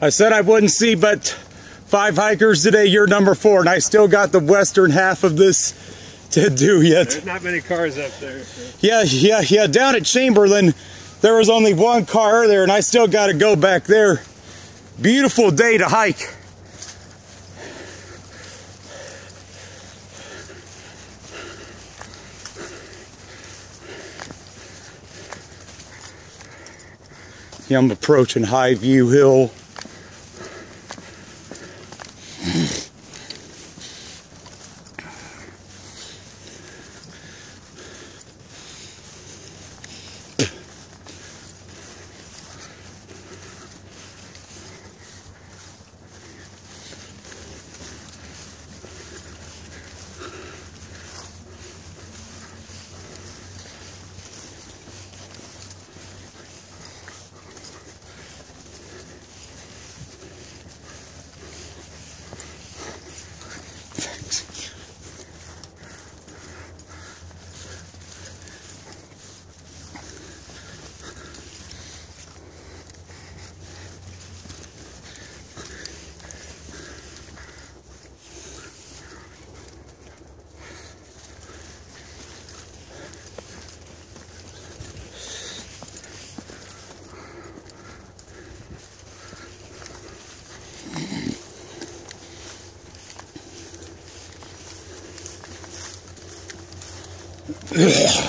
I said I wouldn't see but five hikers today. You're number four, and I still got the western half of this to do yet. There's not many cars up there. Yeah, yeah, yeah. Down at Chamberlain, there was only one car there, and I still got to go back there. Beautiful day to hike. Yeah, I'm approaching High View Hill. Ugh.